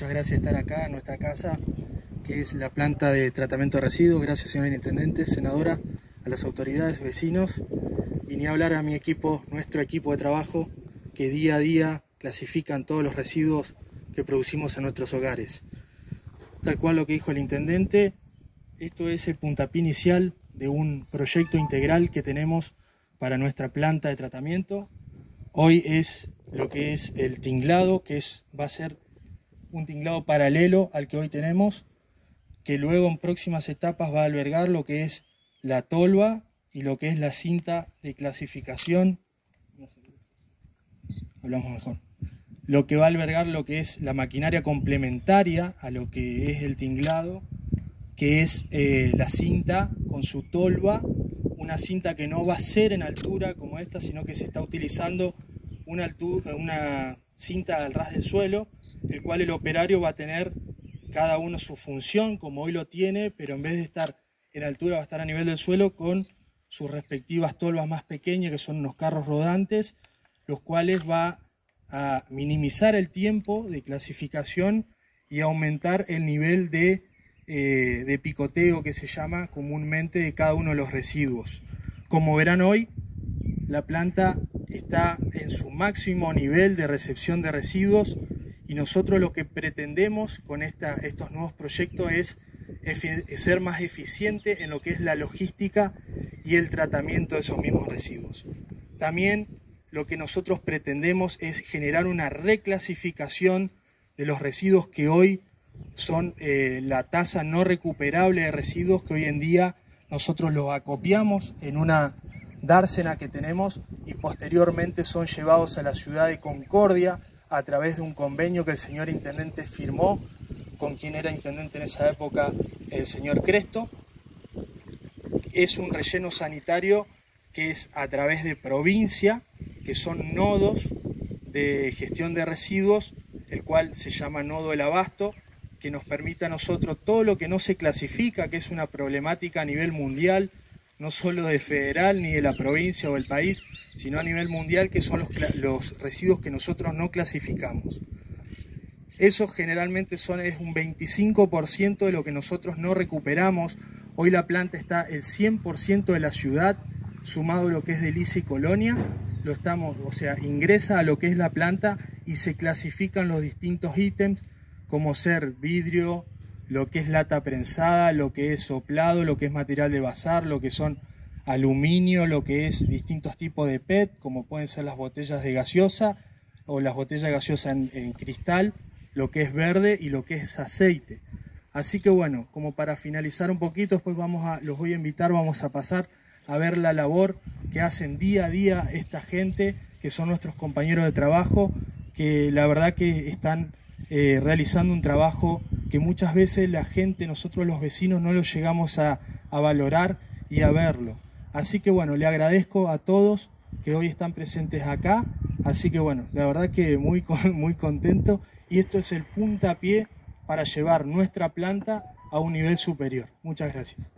muchas gracias estar acá en nuestra casa, que es la planta de tratamiento de residuos. Gracias, señor Intendente, senadora, a las autoridades, vecinos. Vine a hablar a mi equipo, nuestro equipo de trabajo, que día a día clasifican todos los residuos que producimos en nuestros hogares. Tal cual lo que dijo el Intendente, esto es el puntapié inicial de un proyecto integral que tenemos para nuestra planta de tratamiento. Hoy es lo que es el tinglado, que es, va a ser un tinglado paralelo al que hoy tenemos, que luego en próximas etapas va a albergar lo que es la tolva y lo que es la cinta de clasificación. Hablamos mejor. Lo que va a albergar lo que es la maquinaria complementaria a lo que es el tinglado, que es eh, la cinta con su tolva, una cinta que no va a ser en altura como esta, sino que se está utilizando una, altura, una cinta al ras del suelo, el cual el operario va a tener cada uno su función, como hoy lo tiene, pero en vez de estar en altura va a estar a nivel del suelo con sus respectivas tolvas más pequeñas, que son unos carros rodantes, los cuales va a minimizar el tiempo de clasificación y aumentar el nivel de, eh, de picoteo que se llama comúnmente de cada uno de los residuos. Como verán hoy, la planta está en su máximo nivel de recepción de residuos y nosotros lo que pretendemos con estos nuevos proyectos es, ser más eficiente en lo que es la logística y el tratamiento de esos mismos residuos. También lo que nosotros pretendemos es generar una reclasificación de los residuos que hoy son eh, la tasa no recuperable de residuos que hoy en día nosotros los acopiamos en una dársena que tenemos y posteriormente son llevados a la ciudad de Concordia a través de un convenio que el señor intendente firmó con quien era intendente en esa época, el señor Cresto. Es un relleno sanitario que es a través de provincia, que son nodos de gestión de residuos, el cual se llama nodo del abasto, que nos permite a nosotros todo lo que no se clasifica, que es una problemática a nivel mundial, no solo de federal ni de la provincia o del país, sino a nivel mundial, que son los, residuos que nosotros no clasificamos. Eso generalmente son, es un 25% de lo que nosotros no recuperamos. Hoy la planta está el 100% de la ciudad, sumado a lo que es Delicia y Colonia, lo estamos, o sea, ingresa a lo que es la planta y se clasifican los distintos ítems como ser vidrio, lo que es lata prensada, lo que es soplado, lo que es material de bazar, lo que son aluminio, lo que es distintos tipos de PET, como pueden ser las botellas de gaseosa o las botellas de gaseosa en, cristal, lo que es verde y lo que es aceite. Así que bueno, como para finalizar un poquito, después vamos a, los voy a invitar, vamos a pasar a ver la labor que hacen día a día esta gente, que son nuestros compañeros de trabajo, que la verdad que están eh, realizando un trabajo que muchas veces la gente, nosotros los vecinos, no lo llegamos a, valorar y a verlo. Así que bueno, le agradezco a todos que hoy están presentes acá. Así que bueno, la verdad que muy, muy contento y esto es el puntapié para llevar nuestra planta a un nivel superior. Muchas gracias.